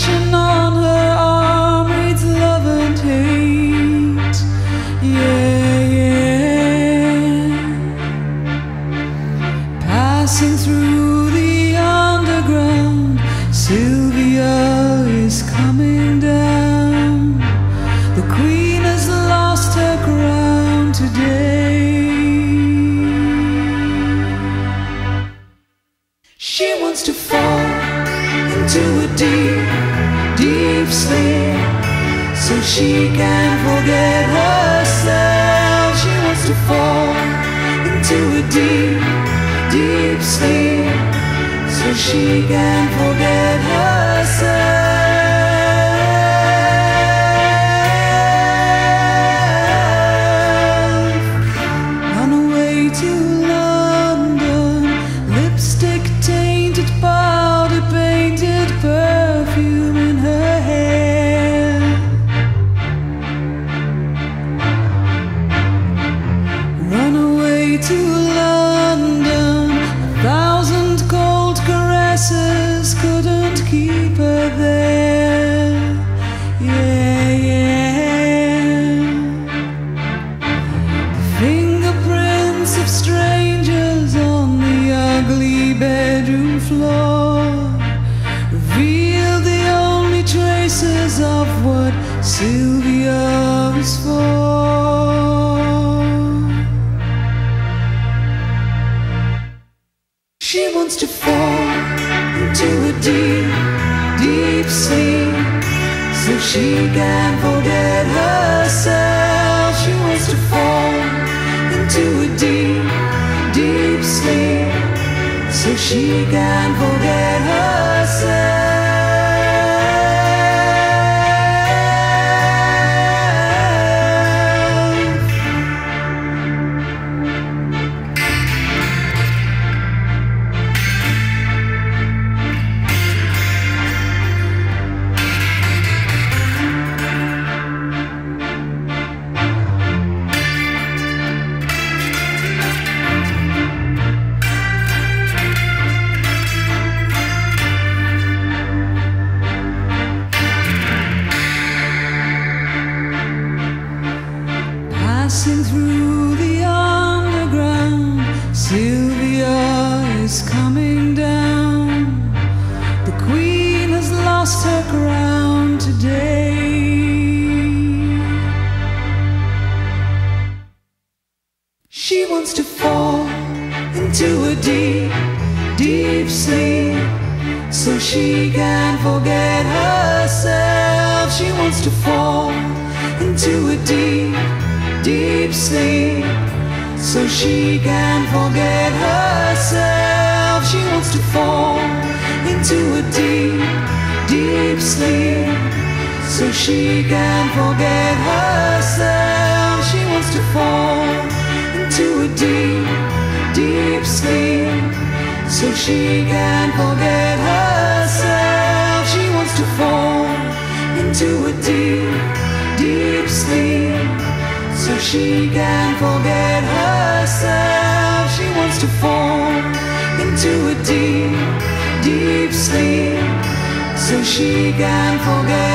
on her arm reads love and hate. Yeah, yeah. Passing through the underground, Sylvia is coming down. The queen has lost her crown today. She wants to fall into a deep sleep so she can forget herself. She wants to fall into a deep, deep sleep so she can forget herself. There. Yeah, yeah. Fingerprints of strangers on the ugly bedroom floor reveal the only traces of what Sylvia is for. She wants to fall into a deep, deep sleep so she can forget herself. She wants to fall into a deep, deep sleep so she can forget herself. Is coming down. The queen has lost her crown today. She wants to fall into a deep, deep sleep so she can forget herself. She wants to fall into a deep, deep sleep so she can forget herself. She wants to fall into a deep, deep sleep so she can forget herself. She wants to fall into a deep, deep sleep so she can forget herself. She wants to fall into a deep, deep sleep so she can forget herself. She wants to fall into a deep, deep sleep. So she can forget